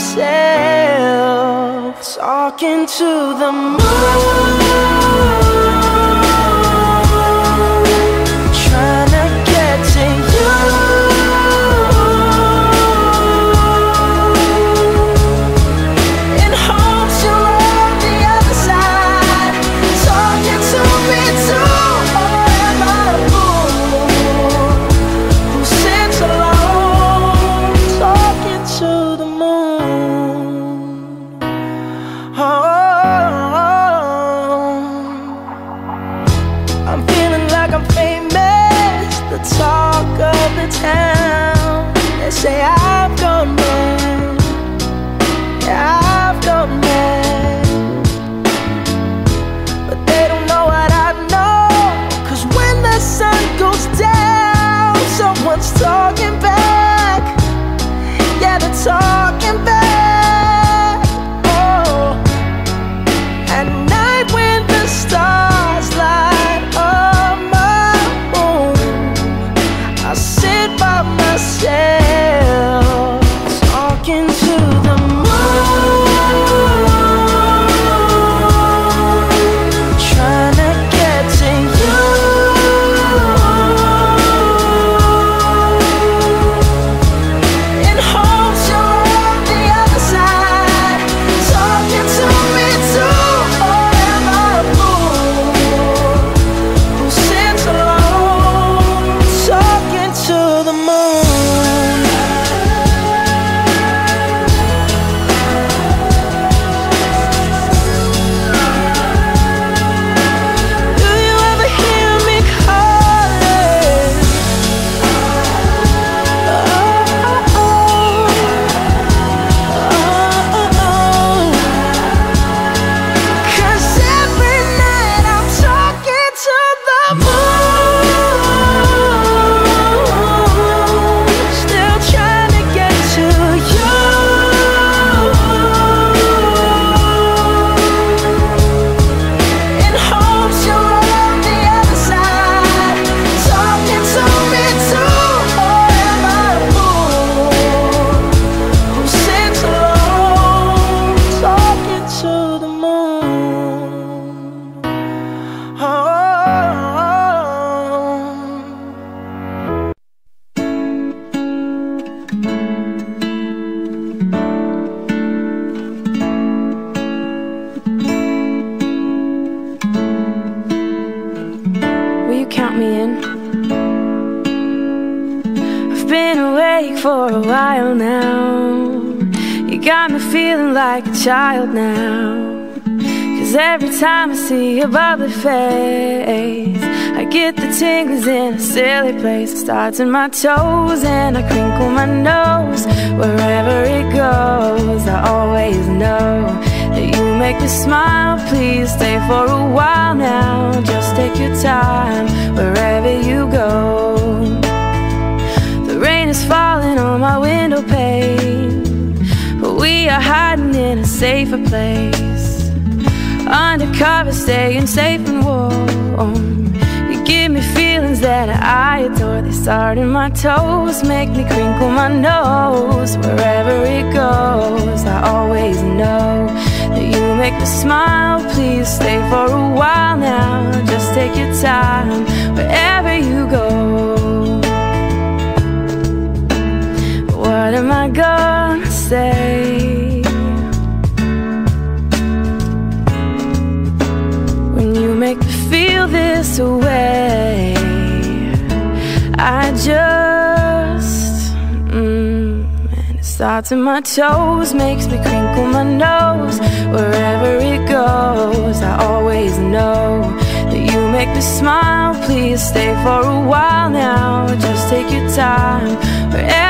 myself talking to the moon. For a while now. You got me feeling like a child now. Cause every time I see your bubbly face, I get the tingles in a silly place. Starts in my toes and I crinkle my nose. Wherever it goes, I always know that you make me smile. Please stay for a while now. Just take your time safer place. Undercover, staying safe and warm. You give me feelings that I adore. They start in my toes, make me crinkle my nose. Wherever it goes, I always know that you make me smile. Please stay for a while now. Just take your time wherever you go. What am I gonna say? Starts in my toes, makes me crinkle my nose. Wherever it goes, I always know that you make make me smile, please stay for a while now. Just take your time wherever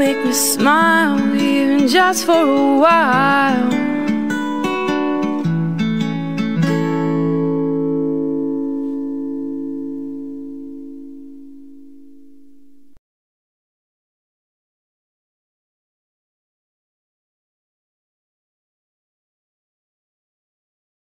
Make me smile, even just for a while.